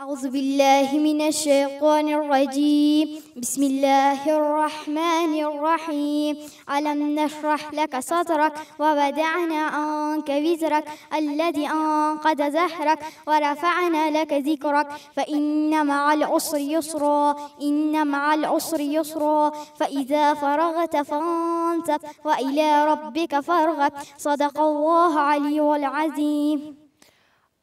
أعوذ بالله من الشيطان الرجيم. بسم الله الرحمن الرحيم. ألم نشرح لك صدرك ووضعنا عنك وزرك الذي أنقض ظهرك ورفعنا لك ذكرك. فإن مع العسر يسرا إن مع العسر يسرا. فإذا فرغت فانصب وإلى ربك فارغب. صدق الله علي العظيم.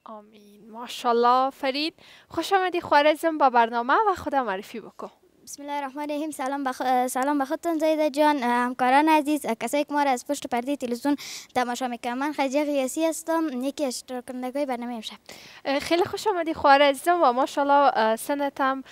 آمین ماشاءالله فرید. خوش آمدی خوارزم با برنامه و خدا معرفی بکن. بسم الله الرحمن الرحیم. سلام بخ... سلام به خودتون زیده جان. همکاران عزیز کسایی که ما را از پشت پرده تلویزیون تماشا می‌کنن. من خدیجه قیاسی هستم یکی از کنندگان برنامه امشب. خیلی خوش آمدی خوارزم و ماشاءالله سنت هم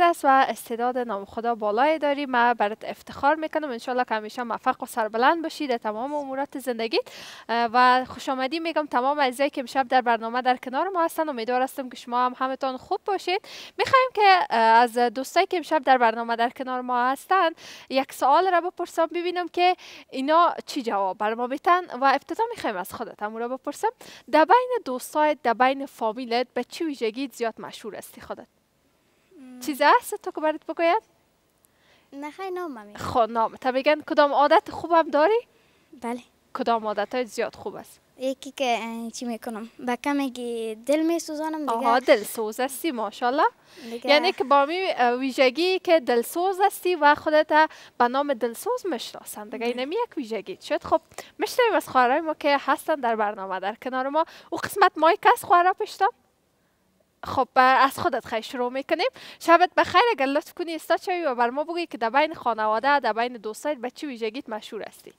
است و استعداد نام خدا بالای داری. ما برات افتخار می‌کنم. انشالله که همیشه موفق و سربلند باشی در تمام امورات زندگیت. و خوش آمدی میگم تمام عزیزایی که امشب در برنامه در کنار ما هستن. امیدوار هستم که شما هم همتون خوب باشید. می‌خوایم که از دوستایی که امشب در برنامه در کنار ما هستن. یک سوال را بپرسم ببینم که اینا چی جواب بر ما بیتن و ابتدا می‌خوایم از خودت هم را بپرسم. در بین دوستایت در بین فامیلت به چی ویژگی زیاد مشهور هستی خودت؟ چیزی هست تو که برات بگوید نه خیلی نام خب نام. تا بگن کدام عادت خوبم داری؟ بله. کدام عادت های زیاد خوب است؟ یکی که چی می‌کنم با کمگی دل میسوزانم دیگه آها دلسوز هستی ماشاءالله یعنی که با می ویژگی که دلسوز هستی و خودت به نام دلسوز مشناسن دیگه اینمی یک ویژگی شد خب مشتیم از خواهرای ما که هستن در برنامه در کنار ما او قسمت مایک است خواهرا پشتم خب از خودت خیلی شروع می‌کنیم. شبت بخیر. اگر لطف کنی استاد شوی و بر ما بگی که در بین خانواده در بین دوستایت به چی ویژگیت مشهور هستی؟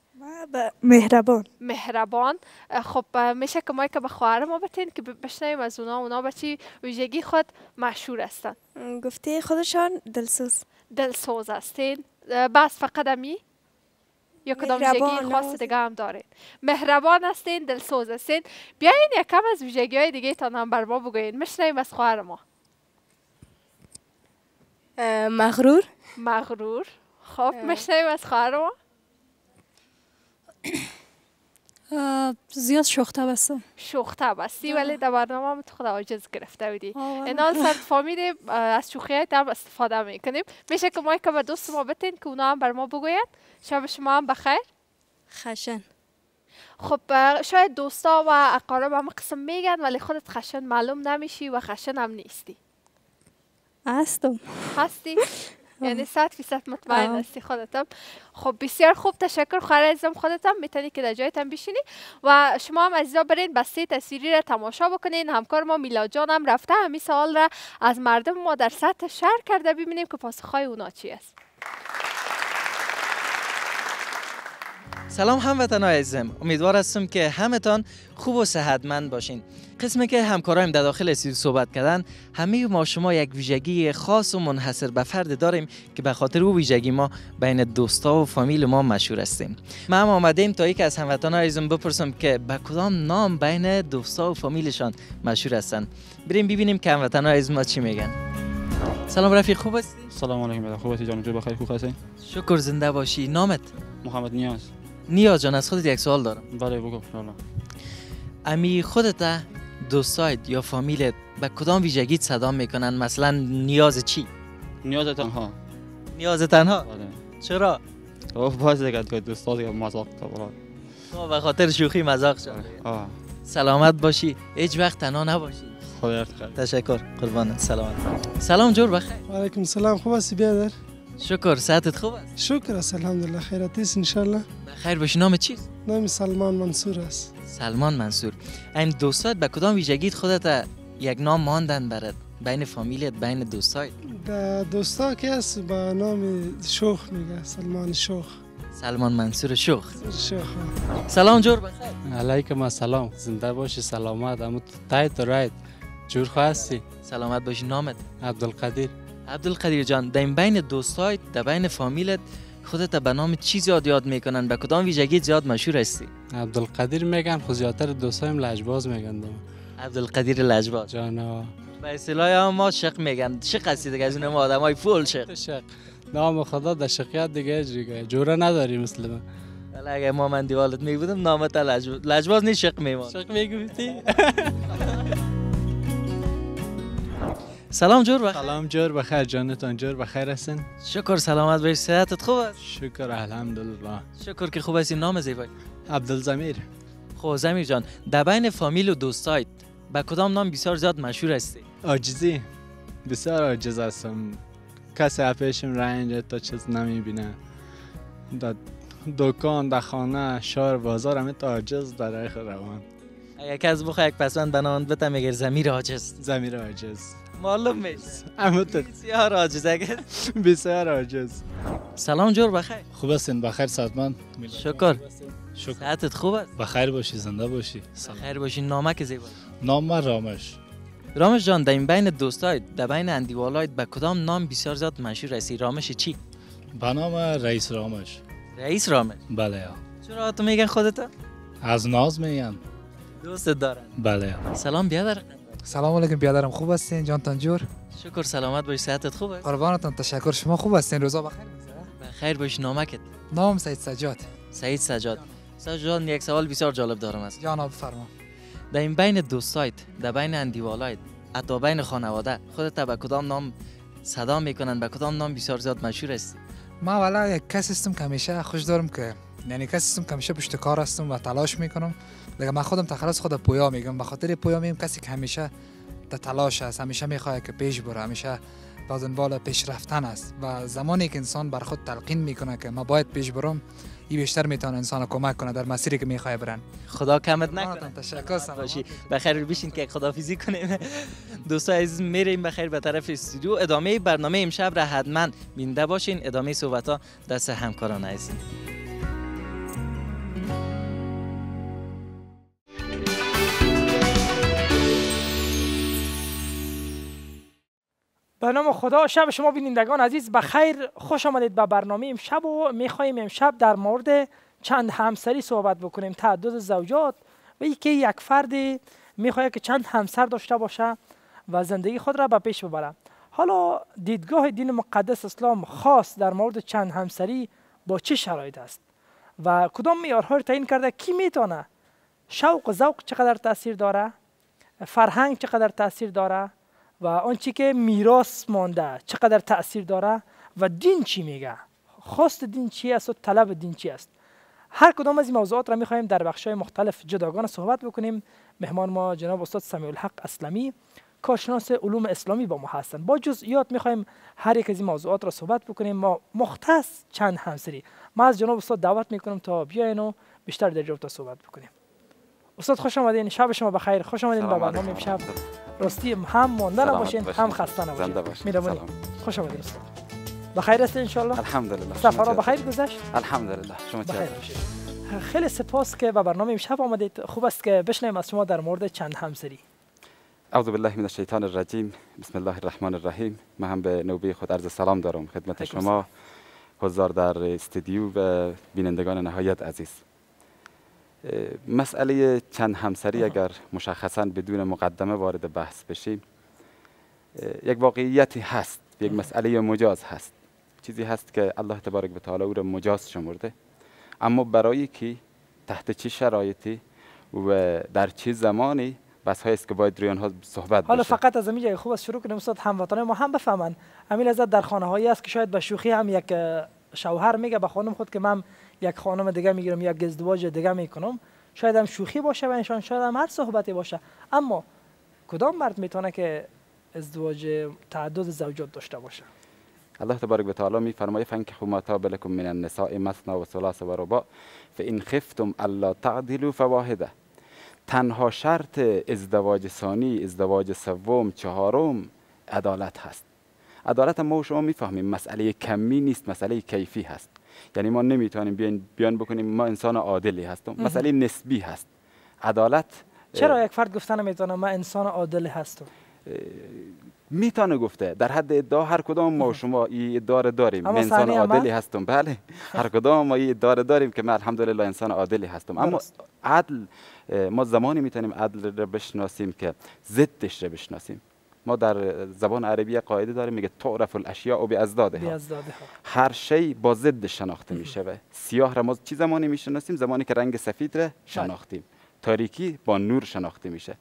مهربان. مهربان. خب میشه که ما که به خواهر ما بتین که بشنویم از اونا. اونا به چی ویژگی خود مشهور هستن؟ گفته خودشان دلسوز. دلسوز هستین. بس فقط امی؟ یا کدام ویژگی خاص دیگه هم دارین. مهربان هستین دلسوز هستین. بیاین یکم از ویژگی های دیگه تان هم بر ما بگوین مشنویم از خواهر ما. مغرور. مغرور. خب مشنویم از خواهر ما. زیاد شوخ هستم شوخ هستی ولی در برنامه هم خود عاجز گرفته بودی. اینا سر فامیل از شوخی هم استفاده می‌کنیم. میشه که ما که به دوست ما بتین که اونا هم بر ما بگوید شب شما هم بخیر. خشن. خب شاید دوستا و اقارب هم قسم میگن ولی خودت خشن معلوم نمیشی و خشن هم نیستی. هستم. هستی؟ یعنی صد فیصد مطمئن هستی خودتم. خب بسیار خوب تشکر. خواهر عزیزم خودتم. می‌تونی که در جایتم بشینی. و شما هم عزیزا برین بسته تصویری را تماشا بکنین. همکار ما میلا جان هم رفته. همین سوال را از مردم ما در سطح شهر کرده. ببینیم که پاسخهای اونا چی است. سلام هموطنان عزیزم. امیدوار هستم که همتان خوب و صحتمند باشین. قسمی که همکارایم در داخل استودیو صحبت کردن همه ما شما یک ویژگی خاص و منحصر به فرد داریم که به خاطر او ویژگی ما بین دوستا و فامیل ما مشهور هستیم. ما هم آمدیم تا یک از هموطنان عزیزم بپرسم که به کدام نام بین دوستا و فامیلشان مشهور هستند بریم ببینیم که هموطنان عزیزم ما چی میگن. سلام رفیق خوب هستی؟ سلام علیکم خوب هستی جان جو بخیر خوب هستی؟ شکر زنده باشی. نامت؟ محمد نیاز. نیاز جان از خودت یک سوال دارم. بله بگو امی خودت دوستایت یا فامیلت به کدام ویژگیت صدا می‌کنن؟ مثلا نیاز چی؟ نیاز تنها. نیاز تنها؟ بله. چرا؟ باز دیگه که دوستا دیگه مزاق تا به خاطر شوخی مزاق شد سلامت باشی. هیچ وقت تنها نباشی. خدا تشکر. قربان سلامت. سلام جور بخیر. و علیکم سلام خوب هستی بیادر؟ شکر صحتت خوب است؟ شکر است الحمدلله خیرات است انشالله بخیر باشی نام چیست نام سلمان منصور است. سلمان منصور. این دوستات به کدام ویژگیت خودت یک نام ماندن برات؟ بین فامیلیت بین دوستای؟ در دوستا که است با نام شوخ میگه سلمان شوخ. سلمان منصور شوخ. شوخ سلام جور بخیر علیکم السلام. زنده باشی سلامت. اما تایت و رایت. جور خواستی سلامت باشی نامت؟ عبدالقدیر. عبدالقدیر جان در بین دوستایت در بین فامیلت خودت به نام چی زیاد یاد می‌کنن؟ به کدام ویژگی زیاد مشهور هستی؟ عبدالقدیر میگن خود زیادتر دوستایم لجباز میگن دو. عبدالقدیر لجباز. جانا. به اصطلاح ما شق میگن. شق هستی دیگه از اون آدمای فول شق. شق. نام خدا در شقیت دیگه دیگه. جوره نداری مثل من. ولی اگه ما من دیوالت میبودم نامت لجباز. لجباز نیست شق میمان شق می‌گفتی سلام جور بخیر. سلام جور بخیر. جانتان جور بخیر هستین؟ شکر سلامت باشی. صحتت خوب است؟ شکر الحمدلله. شکر که خوب هستی نام زیبایی. عبدالزمیر خب زمیر جان در بین فامیل و دوستایت به کدام نام بسیار زیاد مشهور هستی؟ عاجزی. بسیار عاجز هستم. کسی اپیشم رنج تا چیز نمی‌بینه. در دکان در خانه شهر بازار همه تا عاجز در روان. اگه کس بخواه یک پسوند بناوند بتم میگه زمیر عاجز. زمیر عاجز. معلوم میشه اما تو بسیار عاجز اگه بسیار عاجز. سلام جور بخیر. خوب هستین؟ بخیر سعادتمند شکر. شکر. صحتت خوب است؟ بخیر باشی زنده باشی. سلام. خیر باشی. نامک زیبا. نام من رامش. رامش جان در این بین دوستایت در بین اندیوالایت به کدام نام بسیار زیاد مشهور هستی رامش چی؟ به نام رئیس رامش. رئیس رامش. بله یا چرا تو میگن خودت از ناز میگن. دوست دارن. بله. سلام بیادر. سلام علیکم بیادرم خوب هستین؟ جانتان جور؟ شکر سلامت باشی صحتت خوب است؟ قربانتان تشکر. شما خوب هستین؟ روزا بخیر می‌گذره؟ خیر باشی نامکت. نام سید سجاد. سعید سجاد. سجاد جان یک سوال بسیار جالب دارم است. جناب فرما. در این بین دوستایت در بین اندیوالایت حتی بین خانواده خودت به کدام نام صدا می‌کنن؟ به کدام نام بسیار زیاد مشهور هستی ما والا یک کس هستم که همیشه خوش دارم که یعنی کسی هستم که همیشه پشت کار هستم و تلاش می‌کنم. دیگه من خودم تخلص خود پویا میگم. به خاطر پویا میگم کسی که همیشه در تلاش است همیشه می‌خواد که پیش بره همیشه با دنبال پیش رفتن است. و زمانی که انسان بر خود تلقین می‌کنه که ما باید پیش برم این بیشتر می‌تونه انسان رو کمک کنه در مسیری که می‌خواد برن. خدا کمت نکنه. تشکر باشی. بخیر بشین که خدافیزی کنیم. دوستان عزیز میریم بخیر به طرف استودیو. ادامه برنامه امشب را حتما بینده باشین. ادامه صحبت ها دست همکاران عزیز. به نام خدا شب شما بینندگان عزیز به خیر خوش آمدید به برنامه امشب و می‌خواهیم امشب در مورد چند همسری صحبت بکنیم. تعدد زوجات و اینکه یک فردی می‌خواهد که چند همسر داشته باشه و زندگی خود را به پیش ببره. حالا دیدگاه دین مقدس اسلام خاص در مورد چند همسری با چه شرایط است؟ و کدام معیارها را تعیین کرده؟ کی می‌تونه شوق و ذوق چقدر تاثیر داره؟ فرهنگ چقدر تاثیر داره؟ و آنچه که میراث مانده چقدر تاثیر داره و دین چی میگه؟ خواست دین چی است و طلب دین چی است؟ هر کدام از این موضوعات را می‌خواهیم در بخش مختلف جداگانه صحبت بکنیم. مهمان ما جناب استاد سمیع الحق اسلمی کارشناس علوم اسلامی با ما هستند. با جزئیات می‌خواهیم هر یک از این موضوعات را صحبت بکنیم. ما مختص چند همسری. ما از جناب استاد دعوت می‌کنم تا بیاین و بیشتر در جواب صحبت بکنیم. استاد خوش آمدین. شب شما بخیر. خوش آمدین به برنامه امشب راستی هم مانده نباشین هم خسته نباشین. می‌دونی خوش آمدین استاد. بخیر هستین ان الله الحمدلله سفر بخیر گذشت؟ الحمدلله. شما باشید خیلی سپاس که به برنامه امشب آمدید. خوب است که بشنویم از شما در مورد چند همسری. اعوذ بالله من الشیطان الرجیم. بسم الله الرحمن الرحیم. من هم به نوبه خود عرض سلام دارم. خدمت شما. حضار در استودیو و بینندگان نهایت عزیز. مسئله چند همسری اگر مشخصا بدون مقدمه وارد بحث بشیم یک واقعیتی هست یک مسئله مجاز هست. چیزی هست که الله تبارک و تعالی او را مجاز شمرده. اما برای کی؟ تحت چه شرایطی؟ و در چه زمانی؟ بس است که باید روی آنها صحبت حالا فقط از جای خوب است شروع کنیم استاد هموطنان ما هم بفهمن. همین لذت در خانه هایی است که شاید به شوخی هم یک شوهر میگه به خانم خود که من یک خانم دیگه می‌گیرم یک ازدواج دیگه می‌کنم. شاید هم شوخی باشه و انشان شاید هم هر صحبتی باشه. اما کدام مرد می‌تونه که ازدواج تعدد زوجات داشته باشه؟ الله تبارک و تعالی میفرماید فانکحوا ما طاب لكم من النساء مثنى و ثلاث و رباع فان خفتم الا تعدلوا فواحده. تنها شرط ازدواج ثانی ازدواج سوم چهارم عدالت هست. عدالت ما و شما می‌فهمیم مسئله کمی نیست مسئله کیفی هست. یعنی ما نمی‌تونیم بیان بیان بکنیم ما انسان عادلی هستم. مسئله نسبی هست. عدالت چرا یک فرد گفتن نمی‌تونه ما انسان عادلی هستم؟ می‌تونه گفته. در حد ادعا هر کدام ما و شما این ادعا داریم. من انسان عادلی هستم. بله. هر کدام ما این ادعا داریم که من الحمدلله انسان عادلی هستم. اما عدل ما زمانی می‌تونیم عدل را بشناسیم که ضدش را بشناسیم. ما در زبان عربی قاعده داریم میگه تعرف الاشیاء به ازدادها هر شی با ضد شناخته میشه و سیاه را ما چی زمانی می‌شناسیم؟ زمانی که رنگ سفید را شناختیم. تاریکی با نور شناخته میشه.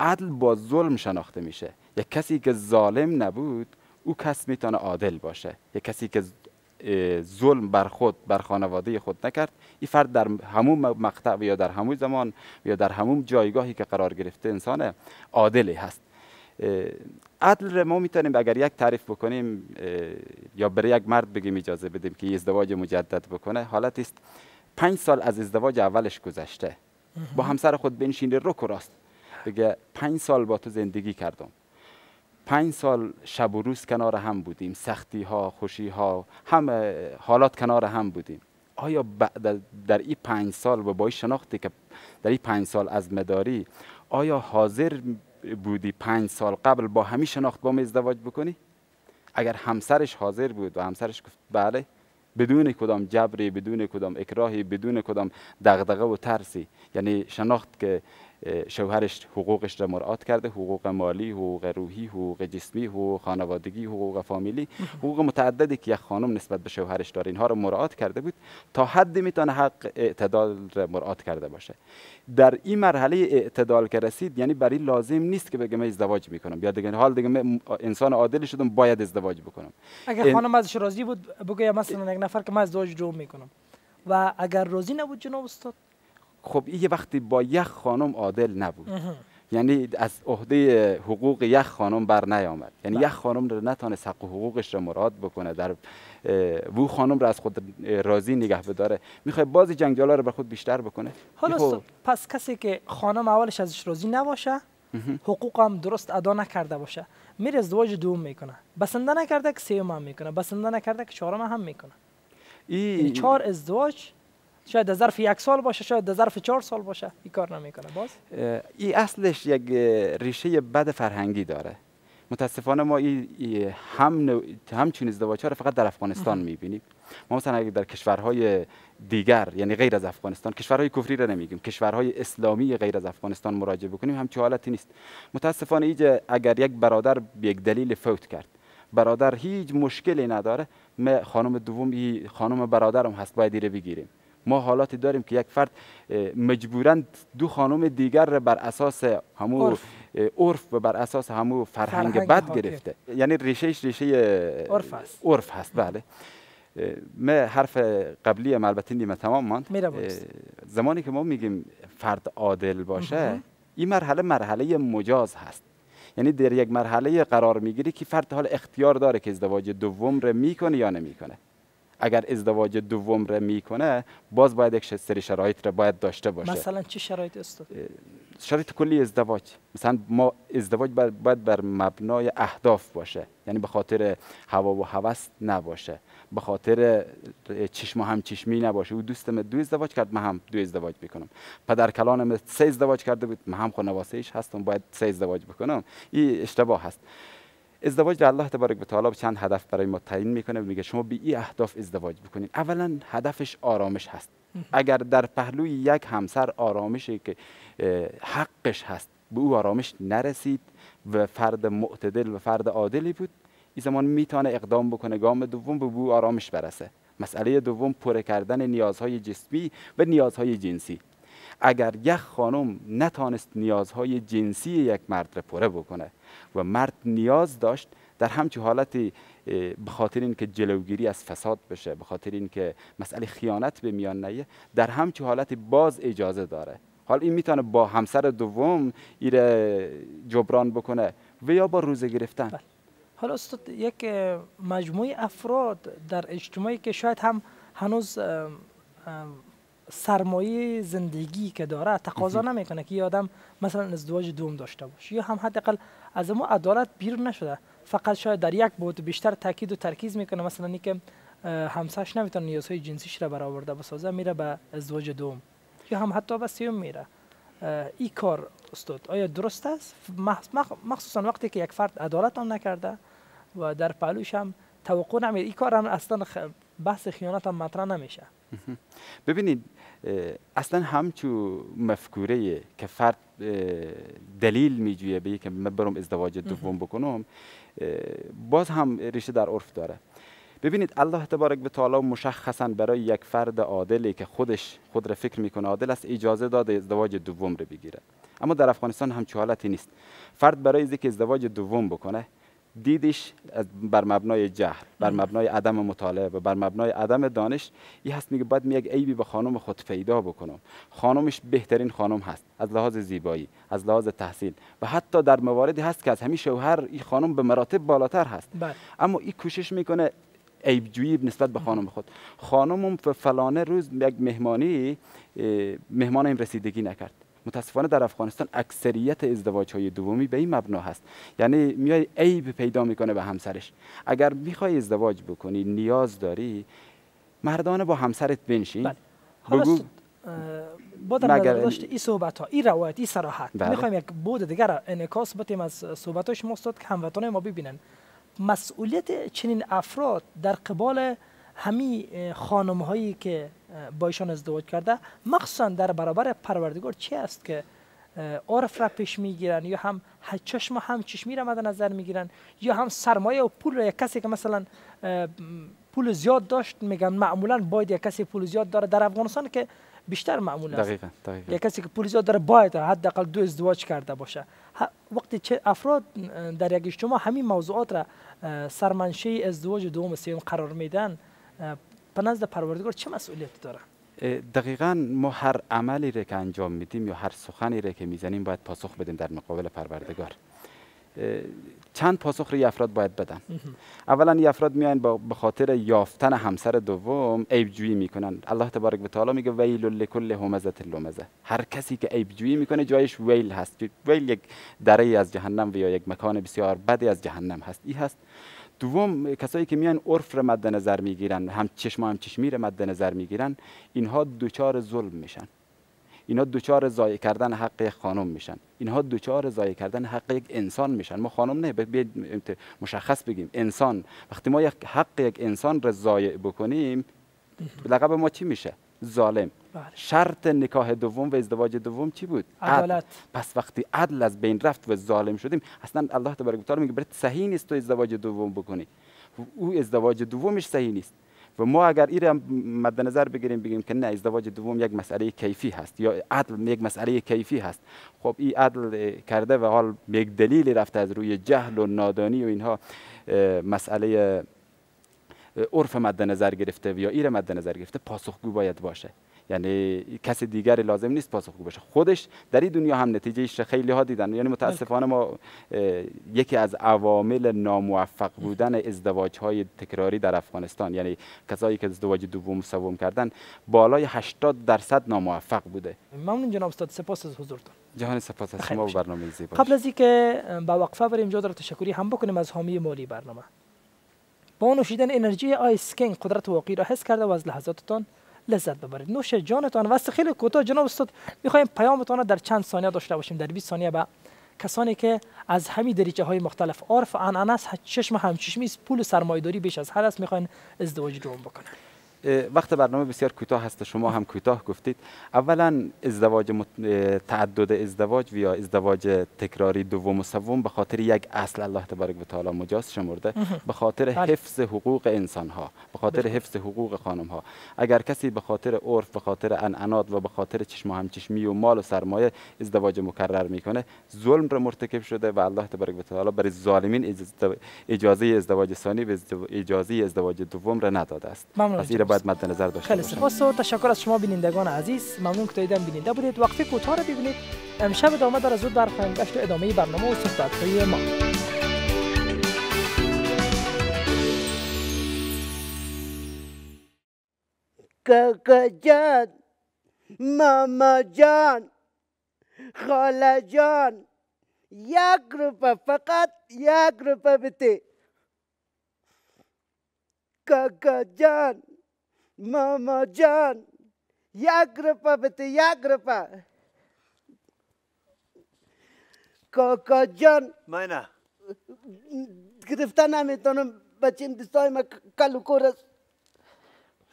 عدل با ظلم شناخته میشه. یک کسی که ظالم نبود او کس می‌تونه عادل باشه. یک کسی که ظلم بر خود بر خانواده خود نکرد این فرد در همون مقطع یا در همون زمان یا در همون جایگاهی که قرار گرفته انسان عادلی هست. عدل ما می‌تونیم اگر یک تعریف بکنیم یا برای یک مرد بگیم اجازه بدیم که ازدواج مجدد بکنه حالت است پنج سال از ازدواج اولش گذشته. با همسر خود بنشینه رو راست. بگه پنج سال با تو زندگی کردم. پنج سال شب و روز کنار هم بودیم. سختی ها خوشی ها همه حالات کنار هم بودیم. آیا در این پنج سال و با شناختی که در این پنج سال از مداری آیا حاضر بودی پنج سال قبل با همین شناخت با ازدواج بکنی؟ اگر همسرش حاضر بود و همسرش گفت بله بدون کدام جبری بدون کدام اکراهی بدون کدام دغدغه و ترسی یعنی شناخت که شوهرش حقوقش را مراعات کرده حقوق مالی حقوق روحی حقوق جسمی حقوق خانوادگی حقوق فامیلی حقوق متعددی که یک خانم نسبت به شوهرش داره اینها رو مراعات کرده بود تا حدی می‌تونه حق اعتدال را مراعات کرده باشه. در این مرحله اعتدال که رسید یعنی برای لازم نیست که بگه من ازدواج می‌کنم. یا دیگه حال دیگه من انسان عادل شدم باید ازدواج بکنم. اگر خانم ازش راضی بود بگه مثلا یک نفر که من ازدواج جو می‌کنم. و اگر راضی نبود جناب استاد؟ خب این یه وقتی با یک خانم عادل نبود. یعنی از عهده حقوق یک خانم بر نیامد. یعنی بله. یک خانم رو نتانست حق حقوقش رو مراد بکنه. در و خانم رو از خود راضی نگه بداره. می‌خواد بازی جنگجالا رو به خود بیشتر بکنه؟ حالا پس کسی که خانم اولش ازش راضی نباشه حقوق هم درست ادا نکرده باشه. میره ازدواج دوم می‌کنه. بسنده نکرده که سیوم هم می‌کنه. بسنده نکرده که چهارم هم می‌کنه. این چهار ازدواج شاید در ظرف یک سال باشه شاید در ظرف چهار سال باشه. این کار نمی‌کنه. باز؟ این اصلش یک ریشه بد فرهنگی داره. متاسفانه ما ای هم همچین ازدواج رو فقط در افغانستان می‌بینیم. ما مثلا اگر در کشورهای دیگر یعنی غیر از افغانستان کشورهای کفری رو نمیگیم کشورهای اسلامی غیر از افغانستان مراجعه بکنیم همچین حالتی نیست. متاسفانه ایجا اگر یک برادر به یک دلیل فوت کرد برادر هیچ مشکلی نداره ما خانم دوم خانم برادرم هست باید دیره بگیریم. ما حالاتی داریم که یک فرد مجبورا دو خانم دیگر را بر اساس همو عرف. و بر اساس همو فرهنگ, بد گرفته. یعنی ریشهش ریشه عرف هست عرف هست بله. ما حرف قبلی هم البته نیمه تمام ماند. زمانی که ما میگیم فرد عادل باشه این مرحله مرحله مجاز هست. یعنی در یک مرحله قرار می‌گیری که فرد حال اختیار داره که ازدواج دوم رو می‌کنه یا نمی‌کنه. اگر ازدواج دوم را می‌کنه باز باید یک سری شرایط را باید داشته باشه. مثلا چه شرایط است شرایط کلی ازدواج. مثلا ما ازدواج باید بر مبنای اهداف باشه. یعنی به خاطر هوا و هوس نباشه. به خاطر چشم هم چشمی نباشه. او دوستم دو ازدواج کرد من هم دو ازدواج بکنم پدر کلانم سه ازدواج کرده بود من هم خانواسه هستم باید سه ازدواج بکنم. این اشتباه هست. ازدواج در الله تبارک و تعالی چند هدف برای ما تعیین می‌کنه میگه شما به این اهداف ازدواج بکنید. اولا هدفش آرامش هست. اگر در پهلوی یک همسر آرامشی که حقش هست به او آرامش نرسید و فرد معتدل و فرد عادلی بود این زمان می‌تونه اقدام بکنه. گام دوم به او آرامش برسه. مسئله دوم پر کردن نیازهای جسمی و نیازهای جنسی. اگر یک خانم نتانست نیازهای جنسی یک مرد را پره بکنه و مرد نیاز داشت در همچی حالتی به خاطر اینکه جلوگیری از فساد بشه به خاطر اینکه مسئله خیانت به میان نیه در همچی حالتی باز اجازه داره حال این می‌تونه با همسر دوم ایره جبران بکنه و یا با روزه گرفتن بله. حالا استاد یک مجموعه افراد در اجتماعی که شاید هم هنوز سرمایه زندگی که داره تقاضا نمی‌کنه که آدم مثلا ازدواج دوم داشته باشه. یا هم حداقل از ما عدالت بیرون نشده. فقط شاید در یک بود بیشتر تاکید و ترکیز می‌کنه. مثلا اینکه همسرش نمی‌تونه نیازهای جنسیش را برآورده بسازه میره به ازدواج دوم. یا هم حتی به سیوم میره. این کار استاد آیا درست است؟ مخصوصا وقتی که یک فرد عدالت هم نکرده و در پهلوش هم توقع نمیره. این کار هم اصلا بحث خیانت هم مطرح نمیشه. ببینید اصلا همچو مفکوره که فرد دلیل میجویه به که من برم ازدواج دوم بکنم باز هم ریشه در عرف داره. ببینید الله تبارک به تعالی مشخصا برای یک فرد عادلی که خودش خود را فکر می‌کنه عادل است اجازه داده ازدواج دوم رو بگیره. اما در افغانستان همچه حالتی نیست. فرد برای اینکه ازدواج دوم بکنه دیدش بر مبنای جهل بر مبنای عدم مطالعه و بر مبنای عدم دانش این هست میگه باید یک عیبی به خانم خود پیدا بکنم. خانمش بهترین خانم هست از لحاظ زیبایی از لحاظ تحصیل و حتی در مواردی هست که از همین شوهر این خانم به مراتب بالاتر هست. بله. اما این کوشش می‌کنه عیبجویی نسبت به خانم خود. خانمم فلانه روز یک مهمانی مهمان این رسیدگی نکرد. متاسفانه در افغانستان اکثریت ازدواج های دومی به این مبنا هست. یعنی میای عیب پیدا می‌کنه به همسرش. اگر می‌خوای ازدواج بکنی نیاز داری مردانه با همسرت بنشین. بله. بگو. با در نظر داشت این صحبت ها این روایت این سراحت بله. می‌خوایم یک بود دیگر انعکاس بتیم از صحبت های شما استاد که هموطنان ما ببینن. مسئولیت چنین افراد در قبال همی خانم هایی که با ایشان ازدواج کرده. مخصوصا در برابر پروردگار چی است که عرف را پیش می‌گیرن یا هم چشم هم چشمی را مد نظر می‌گیرن یا هم سرمایه و پول را یک کسی که مثلا پول زیاد داشت میگن معمولا باید یک کسی پول زیاد داره. در افغانستان که بیشتر معمول است. دقیقا, دقیقا. یک کسی که پول زیاد داره باید حداقل دو ازدواج کرده باشه. وقتی چه افراد در یک اجتماع همین موضوعات را سرمنشه ازدواج دوم سوم قرار میدن به نزد پروردگار چه مسئولیتی داره؟ دقیقا ما هر عملی را که انجام میدیم یا هر سخنی را که می‌زنیم باید پاسخ بدیم در مقابل پروردگار. چند پاسخ رو افراد باید بدن. اولا این افراد میان به خاطر یافتن همسر دوم عیب جویی می‌کنن. الله تبارک و تعالی میگه ویل لکل همزه لمزه هر کسی که عیب جویی می‌کنه جایش ویل هست. ویل یک دره از جهنم و یا یک مکان بسیار بدی از جهنم هست. این هست. دوم کسایی که میان عرف را مد نظر می‌گیرن هم چشم هم چشمی را مد نظر می‌گیرن اینها دوچار ظلم میشن. اینها دوچار ضایع کردن حق خانم میشن. اینها دوچار ضایع کردن حق یک انسان میشن. ما خانم نه مشخص بگیم. انسان وقتی ما یک حق یک انسان را ضایع بکنیم لقب ما چی میشه؟ ظالم. بله. شرط نکاح دوم و ازدواج دوم چی بود؟ عدالت. پس وقتی عدل از بین رفت و ظالم شدیم اصلا الله تبارک و تعالی میگه برات صحیح نیست تو ازدواج دوم بکنی. او ازدواج دومش صحیح نیست. و ما اگر این مد نظر بگیریم بگیم که نه ازدواج دوم یک مسئله کیفی هست یا عدل یک مسئله کیفی هست. خب این عدل کرده و حال یک دلیلی رفته از روی جهل و نادانی و اینها مسئله عرف مد نظر گرفته یا ایر مد نظر گرفته پاسخگو باید باشه. یعنی کسی دیگری لازم نیست پاسخگو باشه. خودش در این دنیا هم نتیجه خیلی ها دیدن. یعنی متاسفانه ما یکی از عوامل ناموفق بودن ازدواج های تکراری در افغانستان یعنی کسایی که ازدواج دوم سوم کردن بالای 80 درصد ناموفق بوده. ممنون جناب استاد. سپاس از حضورتون جهان سپاس از شما و برنامه زیبا قبل از اینکه با وقفه بریم جا تشکری هم بکنیم از حامی مالی برنامه. با نوشیدن انرژی آیس کینگ قدرت واقعی را حس کرده و از لحظاتتان لذت ببرید. نوش جانتان. و خیلی کوتاه جناب استاد می‌خوایم پیامتان در چند ثانیه داشته باشیم. در 20 ثانیه به کسانی که از همین دریچه های مختلف عرف انانس چشم همچشمی پول سرمایه‌داری بیش از هر است می‌خواین ازدواج دوم بکنن. وقت برنامه بسیار کوتاه هست شما هم کوتاه گفتید. اولا ازدواج تعدد ازدواج یا ازدواج تکراری دوم و سوم به خاطر یک اصل الله تبارک و تعالی مجاز شمرده به خاطر بله. حفظ حقوق انسان ها به خاطر حفظ حقوق خانم ها اگر کسی به خاطر عرف به خاطر انعنات و به خاطر چشم هم چشمی و مال و سرمایه ازدواج مکرر می‌کنه ظلم را مرتکب شده و الله تبارک و تعالی برای ظالمین اجازه ازدواج ثانی و اجازه ازدواج دوم را نداده است. باید مد نظر داشته خیلی سپاس و تشکر از شما بینندگان عزیز. ممنون که تا بیننده بودید. وقتی کوتاه را ببینید. امشب ادامه داره زود در گشت و ادامه برنامه و صحبت های ما. کاکا جان ماما جان خاله جان یک روپه فقط یک روپه بده کاکا جان یک روپا بده یک روپا کاکا جان نه گرفتن نمی‌تونم بچیم دستای ما کلو کورس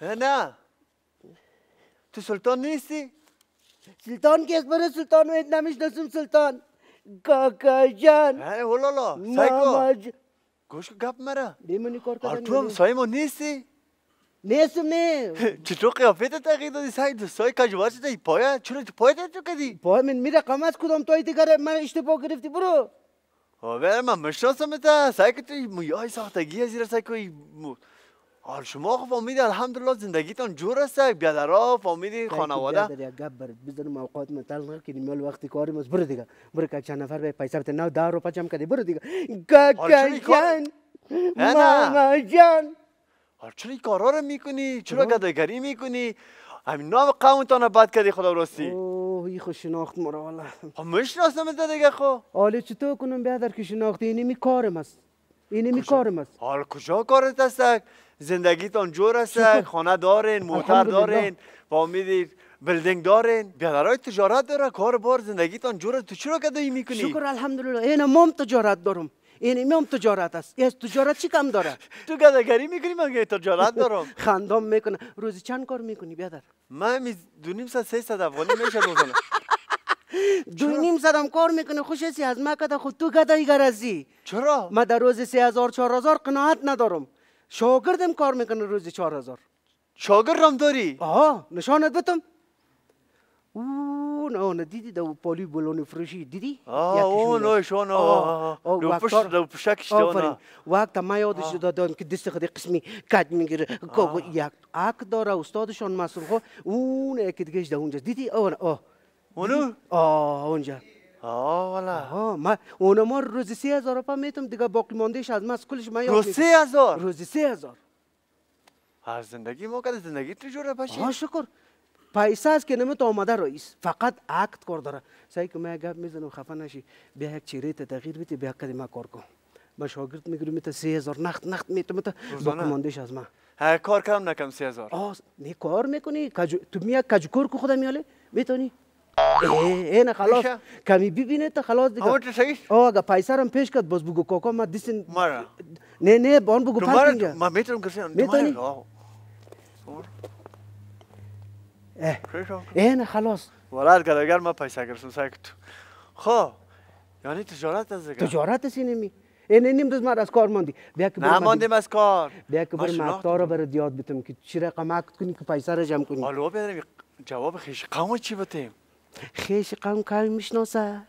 نه تو سلطان نیستی؟ سلطان که برای سلطان و نمی‌شناسم سلطان کاکا جان هی ولالا سایکو گوش گپ مرا بیمونی کار کردن تو هم سایمون نیستی؟ نیستم نه چطور قیافت تغییر دادی سعی دوستای کجوار شده پای چرا تو پای تو کدی پای من میره قم از کدام توی دیگر من اشتباه گرفتی برو آره من مشناسم تا سعی که توی مویای ساختگی زیر سعی که حال شما خب فهمیدی الحمدلله زندگیتان جور است بیادرها فهمیدی خانواده بیادر یک گپ برد بزنم اوقات من تل نکنیم مال وقتی کاری ماست برو دیگه برو که چند نفر به پیسه بده نو پچم کردی برو دیگه جان ماما جان چرا این کارا رو می‌کنی؟ چرا گداگری می‌کنی؟ همین نام قومتان بد کردی خدا راستی. اوه این خوش شناخت مرا والا. خب مشناسم دیگه خو حالا چطور کنم بیادر که شناختی؟ اینی می کارم است. اینی می کارم است. حال کجا کارت است؟ زندگیتان جور است. خانه دارین موتر دارین فهمیدید بلدینگ دارین. بیادرای تجارت داره کار بار زندگیتان جور تو چرا گدایی می‌کنی؟ شکر الحمدلله. این مام تجارت دارم. این مام تجارت است. از تجارت چی کم داره؟ تو گداگری می‌کنی من تجارت دارم. خندام می‌کنه روزی چند کار می‌کنی بیادر؟ من دو نیم ساعت سه ساعت افغانی میشه روزانه دو نیم ساعت کار می‌کنه. خوش هستی؟ از ما کده خود تو گدایی گرزی. چرا؟ ما در روز سه هزار چهار هزار قناعت ندارم. شاگردم کار می‌کنه روزی چهار هزار. شاگردم داری؟ آها نشانت بتم. او نه نه دیدی دو پولی بلونی فروشی دیدی؟ آه او نه شون دو پشت دو پشکش دو وقت ما یادش دادم که دست خودی قسمی کج می‌گیره. یک اک داره استادشان مسئول خو. اون یکی دیگه ده اونجا. دیدی؟ آه آه. اونو؟ آه اونجا. آه والا. آه ما اون ما روزی سه هزار روپا میتم دیگه باقی ماندهش از ما کلش ما یاد روز سه هزار؟ روزی سه هزار. هر زندگی ما کرده زندگی تو جوره باشه آه شکر. است که نمیت آمده رئیس فقط عقد کار داره. سعی که من گپ می‌زنم خفه نشی. بیا یک چیره تغییر بیتی بیا کدی ما کار کن. ما شاگرد می‌گیرم میت سه هزار نخت نخت میتم تا باقی ماندهش از ما ها کار کم نکم سه هزار. آه نه کار می‌کنی. کجو تو میا کجو کار کو خدا میاله می‌تونی ای نه خلاص. کمی ببینه تا خلاص دیگه. تو صحیح آه اگه پیسه رم پیش کرد باز بگو کاکا ما دیسن مرا نه نه بان بگو پارکینگ. ما می‌تونم کسی می‌تونی؟ اه. نه خلاص. ولاد گرگر ما پیسه گرسم ساکت خب یعنی تجارت از دیگه. تجارت است نمی. این نیم روز ما از کار ماندی. بیا که نه ماندیم از کار. بیا که برم مقتا رو برات یاد بتم که چی رقم عقد کنی که پیسه رو جمع کنی. حالا بیارم جواب خیش قوم چی بتیم خیش قوم کمی می‌شناسه.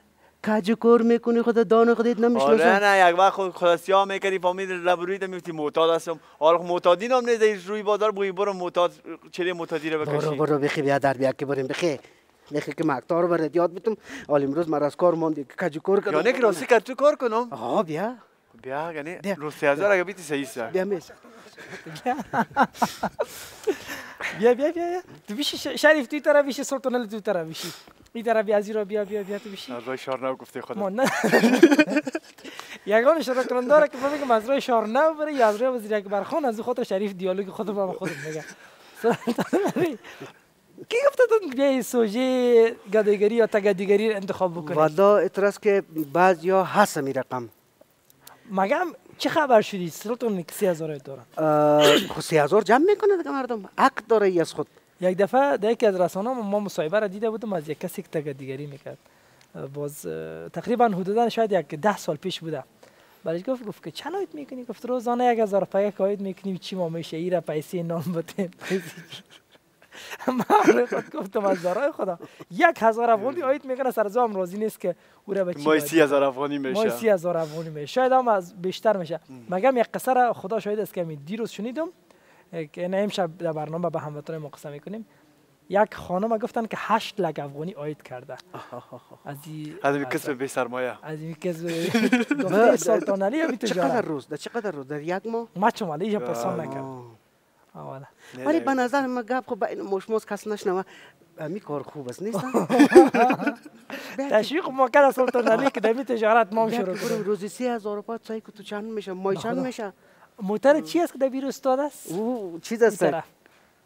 کجو کار می‌کنی خدا دان خودت نمی‌شناسه آره نه یک وقت خود خدا سیاه می‌کردی فامید لبروید میفتی معتاد هستم. حالا معتادی نام نیست روی بازار بوی برو معتاد چری معتادی رو بکشی. برو برو بخی بیا در بیا که بریم بخی. بخی که مقتا رو برات یاد بتم. حال امروز مرا از کار ماندی که کجو کار کنم. یعنی که راستی که تو کار کنم. آها بیا. بیا هزار اگه بیتی صحیح سه بیا بیا بیا بیا تو بیشی شریف توی طرف بیشی سلطان توی طرف بیشی این طرف بیا زیرا بیا بیا بیا تو بیشی از راه شارنو گفته خدا نه یگان اشاره کننده داره که بگم از راه شارنو بره یا از راه وزیر اکبر خان از خاطر شریف دیالوگ خود با خود میگه کی گفته تو بیای سوژه گدایگری یا تگدیگری انتخاب بکنی والا اعتراض که بعض یا هست می رقم مگم چه خبر شدی؟ سلطان سی هزار دارن خب سی هزار جمع می‌کنه دیگه مردم. عقد داره ای از خود. یک دفعه در یکی از رسانه ما مصاحبه را دیده بودم از یک کسی که تگدیگری می‌کرد. باز تقریبا حدودا شاید یک ده سال پیش بوده. برایش گفت گفت که چند آید می‌کنی؟ گفت روزانه یک هزار پیک آید می‌کنی. چی ما میشه؟ ایره پیسه نام بده. من خود گفتم از دارای خدا. یک هزار افغانی آید می‌کنه سرزام راضی نیست که او را به چی مای سی هزار افغانی میشه. مای سی هزار افغانی میشه. شاید هم از بیشتر میشه. مگم یک قصر خدا شاید است که دیروز شنیدم که نه امشب در برنامه به هموطن مقسم می‌کنیم. یک خانم گفتن که هشت لک افغانی آید کرده. از این از این کسب بی سرمایه از این کسب سلطان علی چقدر روز؟ در چقدر روز؟ در یک ماه؟ ما چون علی پرسان نکرد. ولی به نظر من گپ خب بین مشموز کس نشنوه. می کار خوب است نیست؟ تشویق ما کرد سلطان علی که دمی تجارت ما شروع کنیم روزی سی هزار روپا چای که تو چند میشه؟ مای چند میشه؟ موتر چی است که در بیرو استاد است؟ او چیز است؟